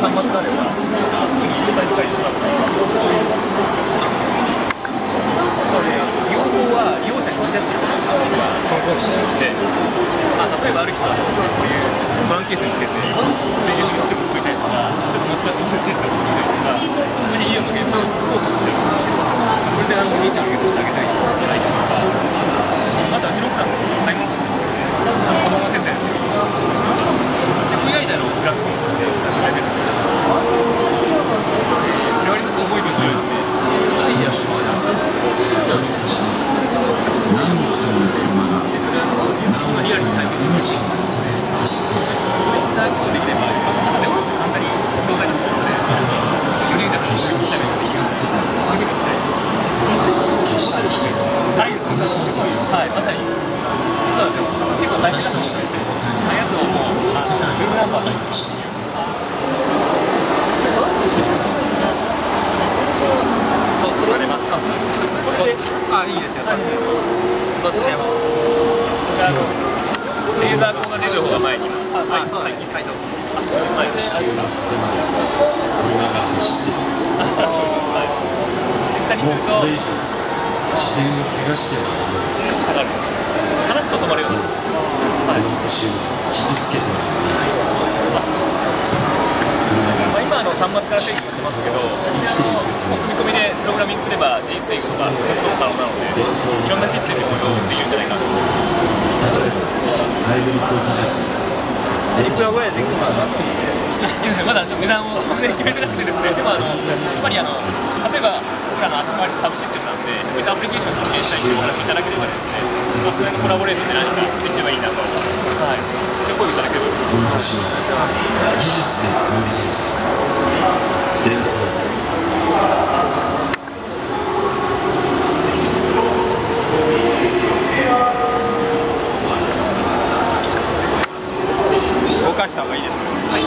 端末であれば、すぐに入れたりとかしなくて要望は利用者に言い出してもらうとか、コンコして、あ例えばある人はですね、こういうトランケースにつけて、追従式システム作りたいとか、ちょっと乗ったシステムを作りたいとか、本当に家の現場を作ってるこれであの、お兄ちをんけ取してあげたい悲しませるはいまさにですよ結構大事な私たちが思ったあやつをもうあのルームナンバーうそれますかあ、い。い。ですよ。どっちでも。レーザー光が出る方が前にあはい。そうはい。です。はい、どうぞ。はい。あ車が走ってい。るはい。で下にすもるとうこれ以上自然を怪我しては下がる離すと止まるようになるこの星を傷つけては車がまあ、今の端末から制御してますけど、組み込みでプログラミングすれば G スイッチとかそういうことも可能なので、いろんなシステムを用できるんじゃないかなと。例えばハイブリッド技術いくらぐらいでできますか。いいですねまだちょっと値段を全然決めてなくてですね、でもあのやっぱりあの例えば僕らの足回りサブシステムなんで、こういったアプリケーションを実現したいというお話をいただければですね、まあ、このコラボレーションで何かできればいいなと、はい、そういう声をいただければと思いますで乗り切る、伝送。動かした方がいいですよ。はい